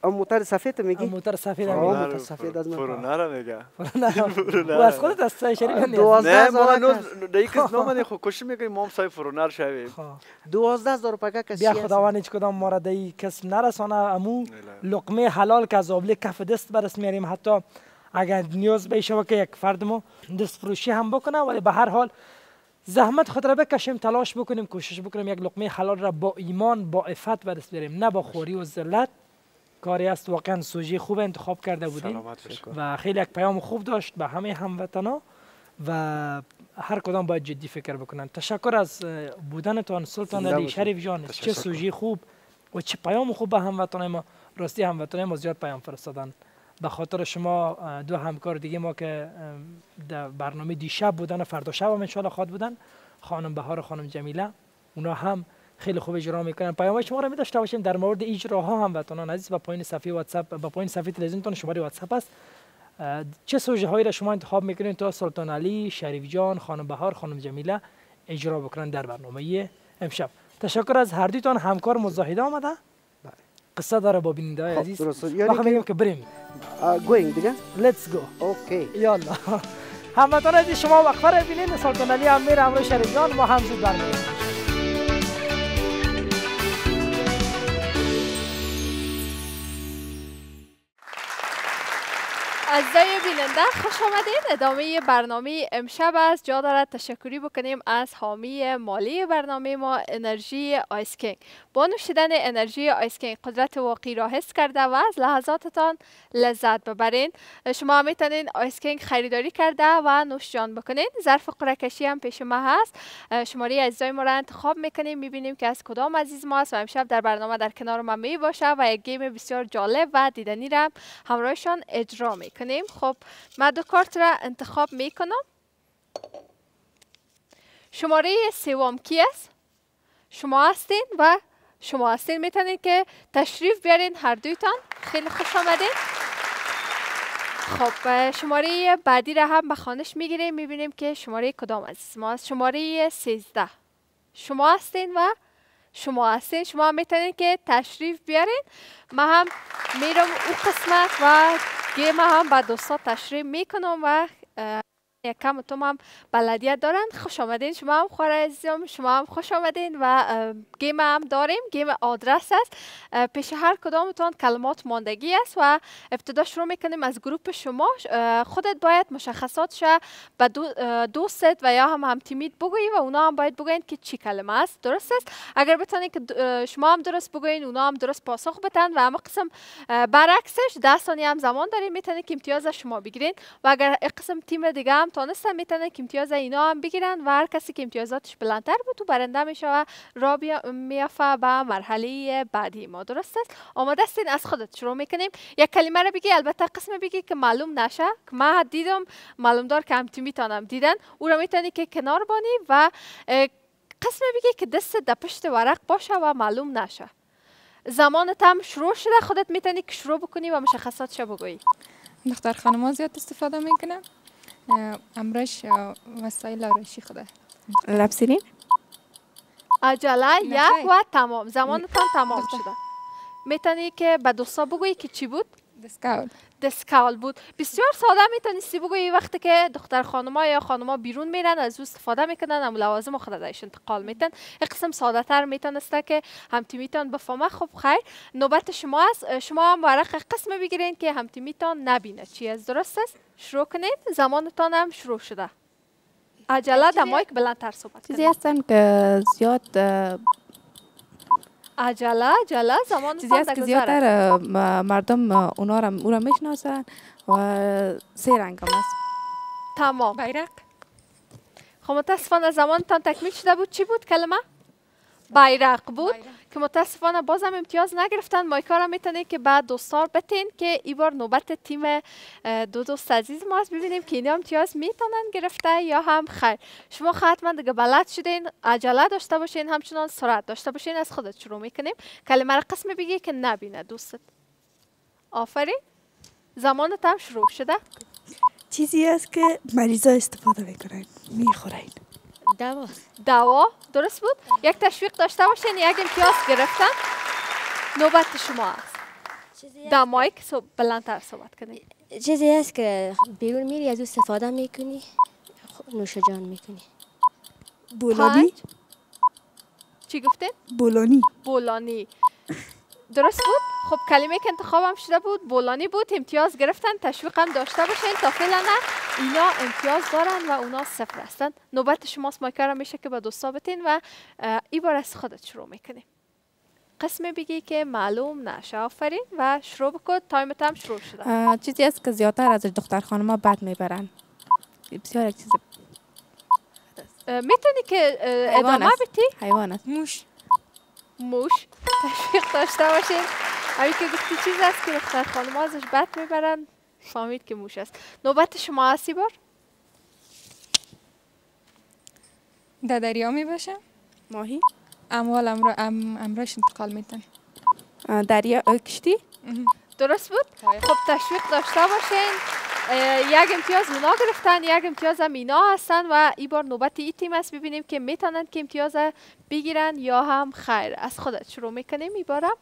ام موتر سفید میگی موتر سفید میگی موتر سفید از من فرونر میگه فرونر از خودت از سای شریف نه ما نو دیگه نامه خو کوشش می‌کنیم ما سای فرونر شویم 12000 روپیه کسی بیا خداوند هیچ کدام ما را دی کس نرسانه امو لقمه حلال که از آبله کف دست برس میاریم حتی اگر نیاز بشه که یک فرد ما دست فروشی هم بکنه ولی به هر حال زحمت خود را بکشیم تلاش بکنیم کوشش بکنیم یک لقمه حلال را با ایمان با عفت دست بیاریم نه با خوری و ذلت کاری است واقعا سوژه خوب انتخاب کرده بودین. و خیلی یک پیام خوب داشت به همه هموطنا و هر کدام باید جدی فکر بکنن. تشکر از بودنتان سلطان علی شریف جان چه سوژه خوب و چه پیام خوب به هموطنان ما. راستی هموطنان ما زیاد پیام فرستادن. به خاطر شما دو همکار دیگه ما که در برنامه دیشب بودن و فردا شب هم انشالله خواد بودن. خانم بهار و خانم جمیله اونا هم خیلی خوب اجرا می‌کنن. پیام شما رو می داشته باشیم در مورد اجراها هم وطنان عزیز با پایین صفحه واتساپ با پایین صفحه تلویزیونتون شماره واتساپ است. چه سوژه هایی را شما انتخاب می‌کنین تا سلطان علی شریف جان خانم بهار خانم جمیله اجرا بکنن در برنامه امشب. تشکر از هر دویتان. همکار مزاحده آمده. قصه داره با بیننده های عزیز. یعنی میگم که بریم. گوینگ دیگه؟ لیتس گو اوکی یالا هموطنان عزیز شما وقفه را ببینید سلطان علی امیر امرو شریف جان ما هم زود برمیگردیم. عزیزای بیننده خوش آمدید ادامه برنامه امشب است. جا دارد تشکری بکنیم از حامی مالی برنامه ما انرژی آیسکینگ با نوشیدن انرژی آیسکینگ قدرت واقعی را حس کرده و از لحظاتتان لذت ببرین. شما می‌تونین آیسکینگ خریداری کرده و نوش جان بکنین. ظرف قرعه هم پیش ما هست. شماره عزیزای ما را انتخاب می‌کنیم. می‌بینیم که از کدام عزیز ما است و امشب در برنامه در کنار ما می باشه و یک game بسیار جالب و دیدنی را همراهشان اجرا می‌کنیم. کنیم خب من دو کارت را انتخاب می کنم شماره سوم کی است؟ شما هستین و شما هستین می‌تونید که تشریف بیارین. هر دویتان خیلی خوش آمدین. خب شماره بعدی را هم به خانش می‌گیریم. می‌بینیم که شماره کدام عزیز ما شماره 13 شما هستین و شما هستین. شما می‌تونید که تشریف بیارین. من هم میرم او قسمت و گیم هم به دوستا تشریح می‌کنم و یک کم تو هم بلدیت دارن. خوش آمدین. شما هم خوار عزیزم. شما هم خوش آمدین و game هم داریم. game حدس است. پیش هر کدامتان کلمات ماندگی است و ابتدا شروع می‌کنیم از گروپ شما. خودت باید مشخصاتش به دو دوستت و یا هم هم تیمیت بگویی و اونا هم باید بگوین که چی کلمه است. درست است؟ اگر بتونید که شما هم درست بگوین اونا هم درست پاسخ بتن و اما قسم برعکسش ده ثانیه هم زمان داریم. می‌تونید که امتیاز شما بگیرین. و اگر قسم تیم دیگه تانستن می‌تونن که امتیاز اینا هم بگیرن و هر کسی که امتیازاتش بلندتر بود تو برنده و را میافه به مرحله بعدی ما. درست است؟ آماده استین از خودت شروع می‌کنیم. یک کلمه رو بگی. البته قسم بگی که معلوم نشه. که من دیدم معلوم دار که همتی می‌تونم دیدن. او را می‌تونی که کنار بانی و قسم بگی که دست در پشت ورق باشه و معلوم نشه. زمان تم شروع شده. خودت می‌تونی که شروع بکنی و مشخصاتش بگویی. دختر خانم زیاد استفاده می‌کنه امرش وسایل آرایشی خوده لبسیرین عجله یک و تمام. زمانتان تمام شده. می‌تونی که به دوستا بگویی که چی بود؟ دسکاول دسکاول بود. بسیار ساده می‌تونستی بگویی وقتی که دختر خانما یا خانما بیرون میرن از او استفاده می‌کنن هم لوازم خود ازش انتقال میتن. یک قسم ساده تر می‌تونسته که هم تیمیتان بفهمه. خب خیر. نوبت شما است. شما هم ورق قسم بگیرین که هم تیمیتان نبینه. چی از درست است؟ شروع کنید. زمانتان هم شروع شده. عجله در مایک بلندتر صحبت چیزی هستن که زیاد عجله عجله. زمان چیزی هست که زیادتر مردم اونا را او را می‌شناسن و سه رنگ هم است تمام. بیرق. خب متاسفانه زمانتان تکمیل شده بود. چی بود کلمه؟ بیرق بود. که متاسفانه بازم امتیاز نگرفتن. مایکا را می‌تونید که بعد دوستار بتین که ای بار نوبت تیم دو دوست عزیز ما است ببینیم که اینا امتیاز می‌تونن گرفته یا هم خیر. شما حتما دیگه بلد شدین عجله داشته باشین همچنان سرعت داشته باشین از خودت شروع می‌کنیم. کلمه را قسم بگی که نبینه دوستت. آفرین. زمانت هم شروع شده. چیزی است که مریضا استفاده می‌کنن می‌خورین دوا دوا درست بود؟ یک تشویق داشته باشین یک امتیاز گرفتن. نوبت شما است. در مایک بلندتر صحبت کنید چیزی هست که بیرون میری از او استفاده می‌کنی. نوش جان می‌کنی. بولانی؟ چی گفتید؟ بولانی. بولانی. درست بود؟ خب کلمه که انتخابم شده بود بولانی بود امتیاز گرفتن تشویق هم داشته باشین. تا فعلا اینا امتیاز دارن و اونا صفر هستن. نوبت شماست mic ره میشه که به دوستا بتین و ای بار از خودت شروع می‌کنیم قسم بگی که معلوم نشه آفرین و شروع بکن. time هم شروع شده. چیزی است که زیادتر از دختر خانما بد می‌برن. بسیار یک چیز. می‌تونی که ادامه. بدی؟ حیوان است. موش. موش. تشویق داشته باشین. همین که گفتی چیز است که دختر خانم ازش بد می‌برن. فهمید که موش است. نوبت شما هستی بار؟ در دریا می باشه ماهی؟ اموال امرو ام امراش انتقال میتن دریا کشتی؟ درست بود؟ خب تشویق داشته باشین. یک امتیاز اونا گرفتن یک امتیاز هم اینا هستن و این بار نوبت ای تیم است ببینیم که می‌تونن که امتیاز بگیرن یا هم خیر. از خودت شروع می‌کنیم این بارم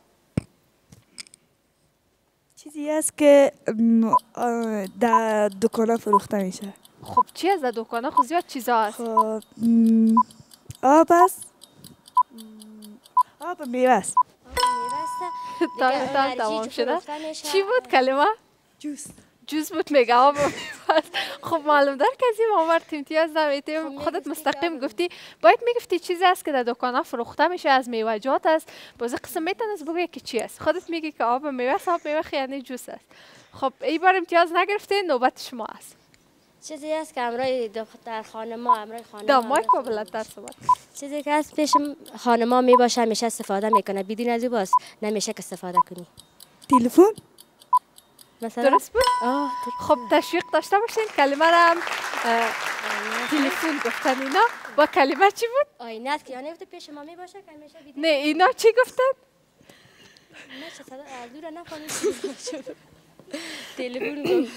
چیزی است که در دکان فروخته میشه. خب چی از دکانه خب زیاد چیزا هست. خب آب است آب میوه است تا تا تمام شده. چی بود کلمه؟ جوس. جوز بود میگه آب خب معلوم دار این آورد امتیاز نمیتیم خودت مستقیم گفتی. باید می‌گفتی چیزی است که در دکانه فروخته میشه از میوه‌جات است. باز قسم می‌تونست بگوی که چی است. خودت میگی که آب میوه است آب میوه یعنی جوس است. خب این بار امتیاز نگرفتین نوبت شما است. چیزی است که امرای دختر خانما امرای خانما دا مایک با بلندتر صحبت. چیزی که از پیش خانما می باشه همیشه استفاده می‌کنه. بدون از او باز نمیشه که استفاده کنی. تلفن؟ مثلا درست بود آه خب تشویق داشته باشین کلمه را تلفن گفتن اینا با کلمه چی بود آینه است که یا نفته پیش ما می باشه که همیشه نه اینا چی گفتن تلفن گفت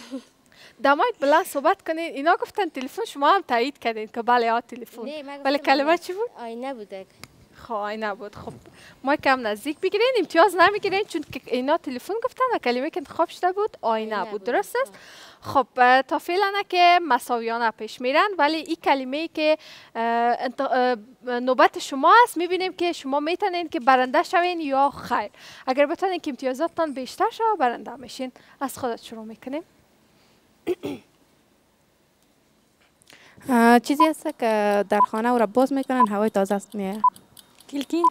دمایت بلند صحبت کنین اینا گفتن تلفن شما هم تایید کردین که بله ها تلفن گفتم کلمه. چی بود آینه بوده خب آینه بود خب ما کم نزدیک بگیرین امتیاز نمی‌گیرین چون که اینا تلفن گفتن و کلمه که انتخاب شده بود آینه بود درست است؟ خب تا فعلا نه که مساویانه پیش میرن ولی این کلمه ای که نوبت شما است می‌بینیم که شما می‌تونین که برنده شوین یا خیر. اگر بتونین که امتیازاتتان بیشتر شوه برنده میشین. از خودت شروع می‌کنیم. چیزی است که در خانه او را باز می‌کنن هوای تازه است. میه کلکین.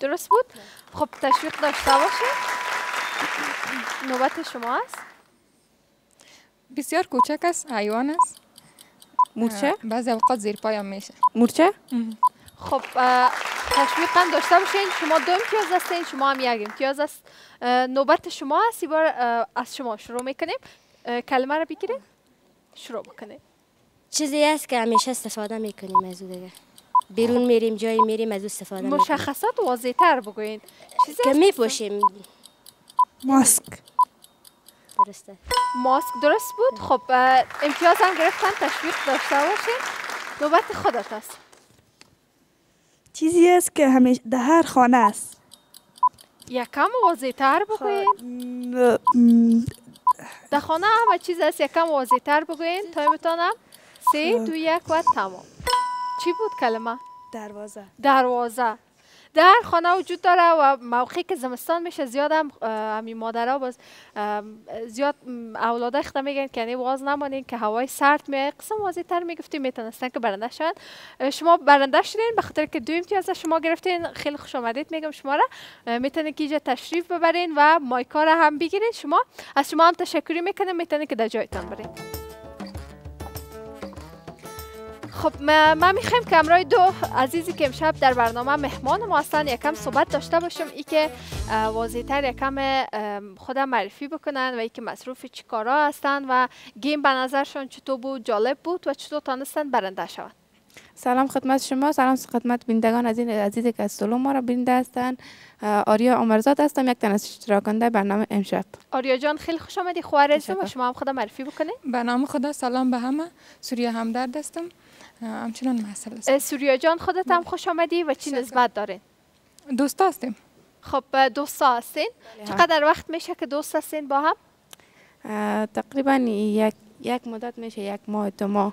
درست بود؟ خب تشویق داشته باشین نوبت شما است. بسیار کوچک است حیوان است. مورچه؟ بعضی اوقات زیر پایم میشه. مورچه؟ خب تشویق هم داشته باشین. شما دو امتیاز هستین شما هم یک امتیاز است. نوبت شما است. این بار از شما شروع می‌کنیم. کلمه رو بگیرین شروع بکنیم. چیزی است که همیشه استفاده می‌کنیم از او دیگه. بیرون میریم جایی میریم از او استفاده می‌کنیم. مشخصات واضح تر بگوین چیزی که است میپوشیم. ماسک. درسته. ماسک درست بود؟ خب امتیاز هم گرفتن تشویق داشته باشین. نوبت خودت است. چیزی است که همیشه در هر خانه است. یکم واضح تر بگوین م، م، در خانه همه چیز است یکم واضح تر بگوین تایمتان هم سه دو یک و تمام. چی بود کلمه؟ دروازه. دروازه. در خانه وجود داره و موقعی که زمستان میشه زیاد هم اه، همین مادرها باز زیاد م، اولاده خدا میگن که یعنی باز نمانین که هوای سرد میاد قسم واضح تر می‌گفتیم می‌تونستن که برنده اه، شما برنده شدین به خاطر که دو امتیاز از شما گرفتین. خیلی خوش آمدید میگم شما را. اه، می‌تونین که اینجا تشریف ببرین و مایکا را هم بگیرین. شما از شما هم تشکری می‌کنم می‌تونین که در جایتان برین. خب ما, ما می‌خوایم که امرای دو عزیزی که امشب در برنامه مهمان ما هستن یکم صحبت داشته باشم ای که واضحتر یکم خودم معرفی بکنن و ای که مصروف چی کارا هستن و گیم به نظرشون چطور بود جالب بود و چطور تانستن برنده شوند. سلام خدمت شما سلام خدمت بینندگان از این عزیزی که از سلو ما را بیننده هستند اه، آریا عمرزاد هستم یک تن از اشتراکنده برنامه امشب. آریا جان خیلی خوش آمدی خوارزم و شما هم خودم معرفی بکنید به نام خدا سلام به همه. سوریه همدرد هستم. همچنان محصل اه، سوریا جان خودت هم خوش آمدی و چی نسبت دارین دوست هستیم. خب اه، دوستا هستین. چقدر وقت میشه که دوست هستین با هم؟ تقریبا یک یک مدت میشه یک ماه دو ماه.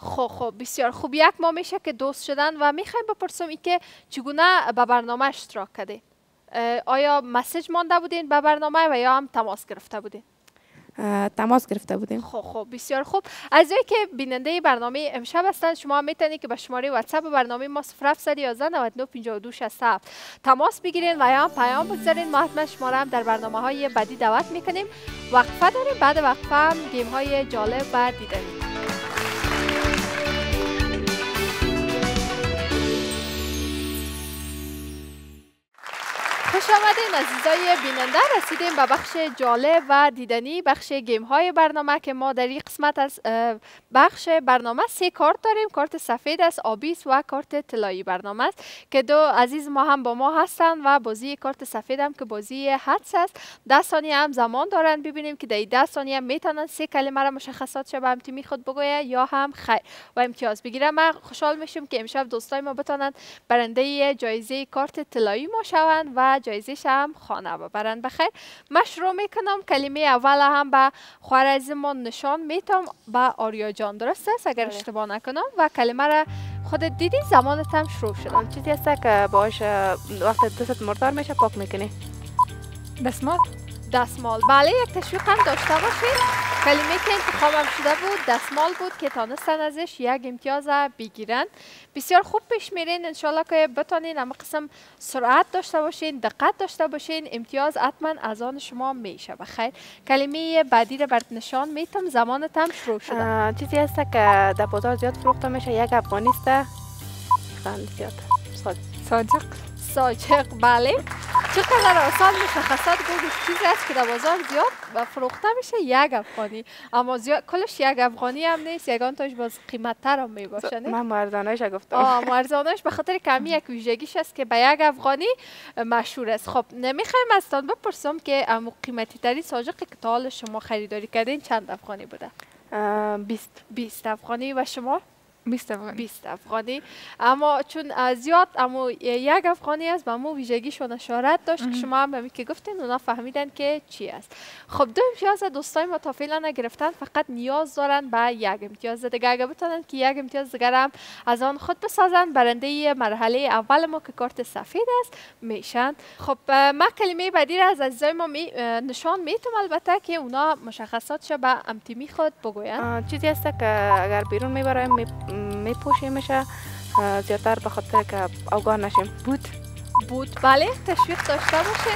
خب خب بسیار خوب. یک ماه میشه که دوست شدن و می‌خوایم بپرسم ای که چگونه به برنامه اشتراک کردین؟ آیا مسیج مانده بودین به برنامه و یا هم تماس گرفته بودین؟ تماس گرفته بودیم. خب خب بسیار خوب. از که بیننده برنامه امشب هستند شما می‌تونید که به شماره واتساپ برنامه ما 0711 99 52 67 تماس بگیرین و یا پیام بگذارین. ما حتما شما هم در برنامه های بعدی دعوت می‌کنیم. وقفه داریم. بعد وقفه هم گیم های جالب و دیدنی. خوش آمدین عزیزای بیننده رسیدیم به بخش جالب و دیدنی بخش گیم های برنامه که ما در این قسمت از بخش برنامه سه کارت داریم کارت سفید است آبی و کارت طلایی برنامه است که دو عزیز ما هم با ما هستن و بازی کارت سفید هم که بازی حدس است. ده ثانیه هم زمان دارن ببینیم که در ده ثانیه می‌تونن سه کلمه را مشخصات به امتیمی خود بگویه یا هم خیر و امتیاز بگیره ما خوشحال میشیم که امشب دوستای ما بتونن برنده جایزه کارت طلایی ما شوند و جایزش هم خانه ببرن بخیر. من شروع می‌کنم. کلمه اول هم به خوارزمان نشان میتم به آریا جان درست است اگر بله. اشتباه نکنم. و کلمه را خود دیدی؟ زمانت هم شروع شد. چیزی هست که باش وقت دستت مردار میشه پاک می‌کنی. دستمال دستمال. بله یک تشویق هم داشته باشید. کلمه که انتخابم شده بود دستمال بود که تانستن ازش یک امتیاز بگیرن. بسیار خوب پیش میرین. انشالله که بتانین اما قسم سرعت داشته باشین دقت داشته باشین. امتیاز حتما از آن شما میشه بخیر. کلمه بعدی رو برد نشان میتم زمانت هم شروع شده. چیزی هست که در بازار زیاد فروخته میشه. یک افغانیسته خیلی زیاد. صادق ساجق بله. چقدر آسان مشخصات گفت چیزی است که در بازار زیاد فروخته میشه یک افغانی. اما زیاد کلش یک افغانی هم نیست. یگان تاش باز قیمت تر هم می‌باشه من مرزانش گفتم. آه مرزانش به خاطر کمی یک ویژگیش است که به یک افغانی مشهور است. خب نمی‌خوایم از تان بپرسم که امو قیمتی تری ساجقی که تا شما خریداری کردین چند افغانی بوده؟ 20 20 افغانی و شما؟ 20 افغانی. 20 افغانی. اما چون زیاد اما یک افغانی است و مو ویژگیشون اشارت داشت که شما هم به که گفتین اونا فهمیدن که چی است. خب دو امتیاز دوستای ما تا فعلا نگرفتن فقط نیاز دارن به یک امتیاز دیگه. اگه بتونن که یک امتیاز دیگر هم از آن خود بسازن برنده مرحله اول ما که کارت سفید است میشن. خب ما کلمه بعدی را از عزیزای ما می نشان می‌تونم البته که اونا مشخصات به امتیمی خود بگوین. چیزی هست که اگر بیرون میبرایم می میشه زیادتر به خاطر که آگاه نشیم. بود. بود. بله تشویق داشته باشه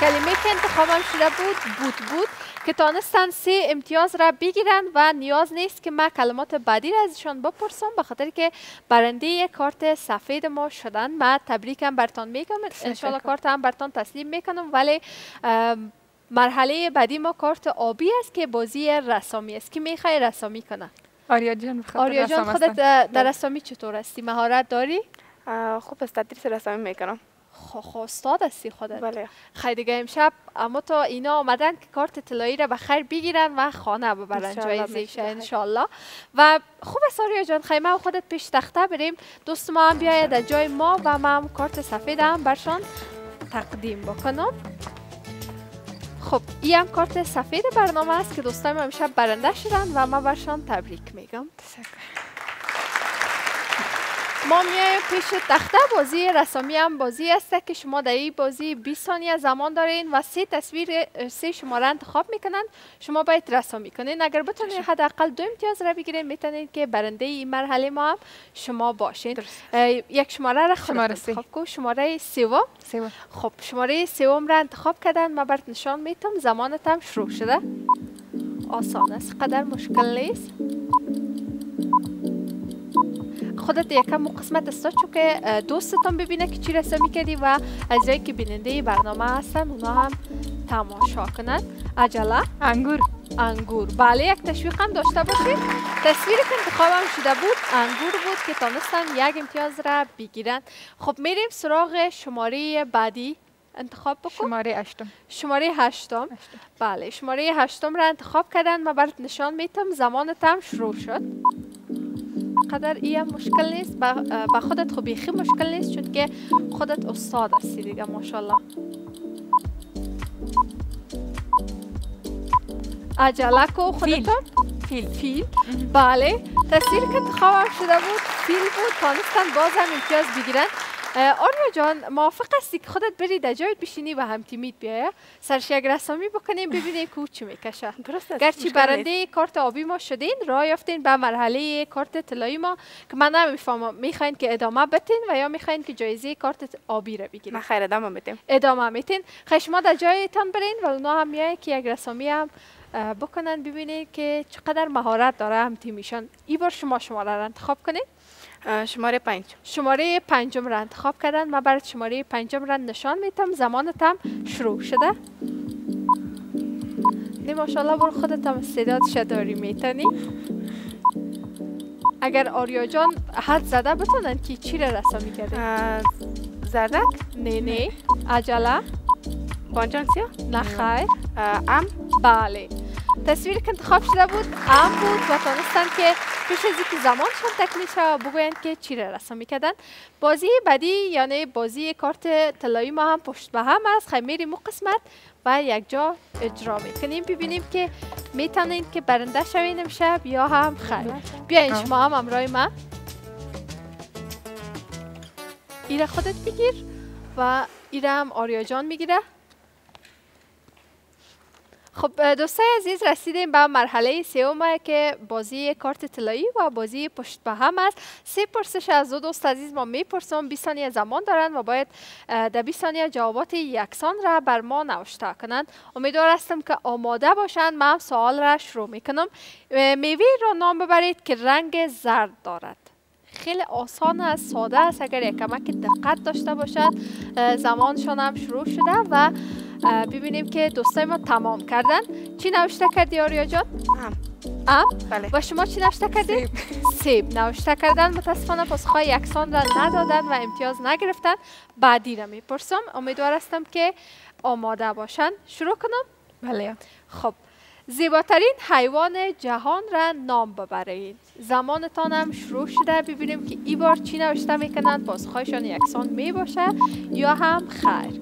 کلمه که انتخابم شده بود بود بود که تانستن سه امتیاز را بگیرن و نیاز نیست که من کلمات بعدی را ازشان بپرسم به خاطر که برنده کارت سفید ما شدن من تبریکم برتان می‌کنم. انشالله کارت. هم برتان تسلیم می‌کنم. ولی مرحله بعدی ما کارت آبی است که بازی رسامی است. که می‌خوای رسامی کنه؟ آریا جان آریا جان خودت در رسامی چطور هستی؟ مهارت داری؟ خوب است تدریس رسامی می‌کنم. خب, خب، استاد هستی خودت. بله. خیلی دیگه امشب اما تا اینا آمدن که کارت طلایی را به خیر بگیرن و خانه ببرن. جایزه انشالله و خوب است آریا جان. خیمه و خودت پیش تخته بریم. دوست ما هم بیاید در جای ما و ما هم کارت سفید هم برشان تقدیم بکنم. خب این هم کارت سفید برنامه است که دوستان امشب برنده شدن و ما برشان تبریک میگم. ما میایم پیش تخته بازی رسامی هم بازی است که شما در این بازی 20 ثانیه زمان دارین و سه تصویر سه شماره انتخاب می‌کنن. شما باید رسامی کنین. اگر بتونید حداقل دو امتیاز را بگیرین می‌تونید که برنده این مرحله ما هم شما باشین. یک شماره را خود انتخاب کو شماره سوم. خب شماره سوم را انتخاب کردن. ما برات نشان میتم زمانت هم شروع شده. آسان است. قدر مشکل نیست. خودت یکم قسمت است چون که دوستتان ببینه که چی رسمی کردی و از جایی که بیننده برنامه هستن اونا هم تماشا کنن. عجله؟ انگور. انگور. بله یک تشویق هم داشته باشید. تصویری که انتخابم شده بود. انگور بود که تانستن یک امتیاز را بگیرن. خب میریم سراغ شماره بعدی. انتخاب بکن. شماره هشتم. شماره هشتم. بله شماره هشتم را انتخاب کردن ما برات نشان میتم زمانت هم شروع شد. قدر این مشکل نیست با خودت خب بیخی مشکل نیست چون که خودت استاد هستی دیگه ماشاءالله. عجله کو خودتون فیل. فیل. بله. تصویر که انتخابم شده بود فیل بود. تانستن باز هم امتیاز بگیرن. آریا جان موافق هستی که خودت بری در جایت بشینی و هم تیمیت سرش یک رسامی بکنیم ببینیم که او چی می‌کشه. گرچه برنده کارت آبی ما شدین راه یافتین به مرحله کارت طلایی ما که من نمی‌فهمم می‌خواین که ادامه بتین و یا می‌خواین که جایزه کارت آبی رو بگیرین؟ ما خیر ادامه میتیم ادامه میتین خیلی شما در جایتان برین و اونا هم میایه که یک رسامی هم بکنن ببینید که چقدر مهارت داره هم تیمیشان. این بار شما شماره را انتخاب کنید شماره پنج. شماره پنجم را انتخاب کردن. من برای شماره پنجم را نشان میتم زمانت هم شروع شده. نه ماشاءالله بر خودت هم استعدادش داری می‌تونی. اگر آریا جان حد زده بتونن که چی را رسامی کرده زردک نه نه. عجله؟ بانجان سیاه؟ نه خیر. ام؟ بله. تصویر که انتخاب شده بود ام بود و تانستن که پیش از اینکه زمانشان تکمیل شود بگویند که چی را رسم کردن بازی بعدی یعنی بازی کارت طلایی ما هم پشت به هم است. خیلی میریم قسمت و یک جا اجرا می‌کنیم. ببینیم که می‌تونید که برنده شوین امشب یا هم خیر. بیاین شما هم امرای من ایره خودت بگیر و ایره هم آریا جان می‌گیره. خب دوستای عزیز رسیدیم به مرحله سوم که بازی کارت طلایی و بازی پشت به هم است. سه پرسش از دو دوست عزیز ما می‌پرسم. 20 ثانیه زمان دارند و باید در 20 ثانیه جوابات یکسان را بر ما نوشته کنند. امیدوار هستم که آماده باشند. من سوال را شروع می‌کنم. میوه را نام ببرید که رنگ زرد دارد. خیلی آسان است ساده است. اگر یک کمک دقت داشته باشد زمانشان هم شروع شده و ببینیم که دوستای ما تمام کردن چی نوشته کردی آریا جان؟ ام ام؟ بله. و شما چی نوشته کردی؟ سیب نوشته کردن متاسفانه پاسخهای یکسان را ندادن و امتیاز نگرفتن بعدی را می‌پرسم امیدوار هستم که آماده باشن شروع کنم؟ بله خب زیباترین حیوان جهان را نام ببرید زمانتان هم شروع شده ببینیم که ای بار چی نوشته می‌کنند پاسخهایشان یکسان می باشه یا هم خیر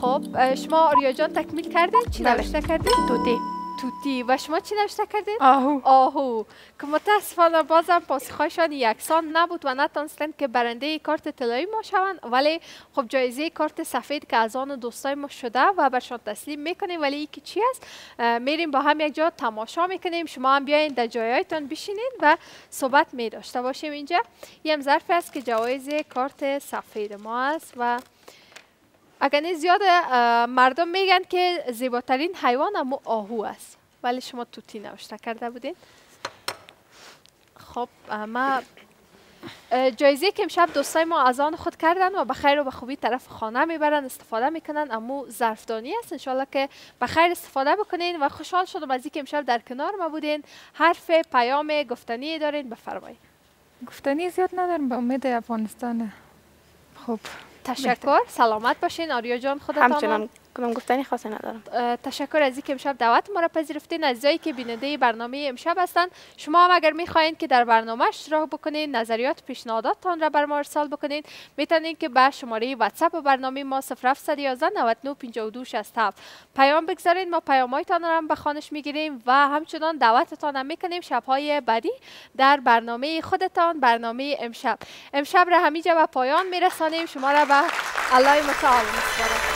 خب شما آریا جان تکمیل کردین؟ چی بله. نوشته کردین؟ توتی. توتی. و شما چی نوشته کردین؟ آهو. آهو. که متاسفانه بازم پاسخهایشان یکسان نبود و نتونستند که برنده کارت طلایی ما شوند. ولی خب جایزه کارت سفید که از آن دوستای ما شده و برشان تسلیم می‌کنیم. ولی ای که چی است؟ میریم با هم یک جا تماشا می‌کنیم. شما هم بیاین در جایایتان بشینین و صحبت می داشته باشیم اینجا. یه هم ظرف است که جوایز کارت سفید ما است و اگر زیاد مردم میگن که زیباترین حیوان امو آهو است. ولی شما توتی نوشته کرده بودین. خب ما جایزه که امشب دوستای ما از آن خود کردن و به خیر و به خوبی طرف خانه می‌برن استفاده می‌کنن امو ظرفدانی است. انشالله که به خیر استفاده بکنین و خوشحال شدم از اینکه امشب در کنار ما بودین. حرف پیام گفتنی دارین. بفرمایید. گفتنی زیاد ندارم به امید افغانستان خب. تشکر. سلامت باشین. آریا جان خودتان هم. همچنان. کدام گفتنی خاصی ندارم. تشکر از اینکه امشب دعوت ما را پذیرفتین. عزیزایی که بیننده برنامه امشب هستند شما هم اگر می‌خواهید که در برنامه اشتراک بکنین نظریات پیشنهاداتتان را بر ما ارسال بکنین می‌تونین که به شماره واتساپ برنامه ما 0711 99 52 67 پیام بگذارین. ما پیامهایتان را هم به خانش می‌گیریم و همچنان دعوتتان هم می‌کنیم شبهای بعدی در برنامه خودتان برنامه امشب. امشب را همینجا به پایان میرسانیم. شما را به الله متعال میسپارم.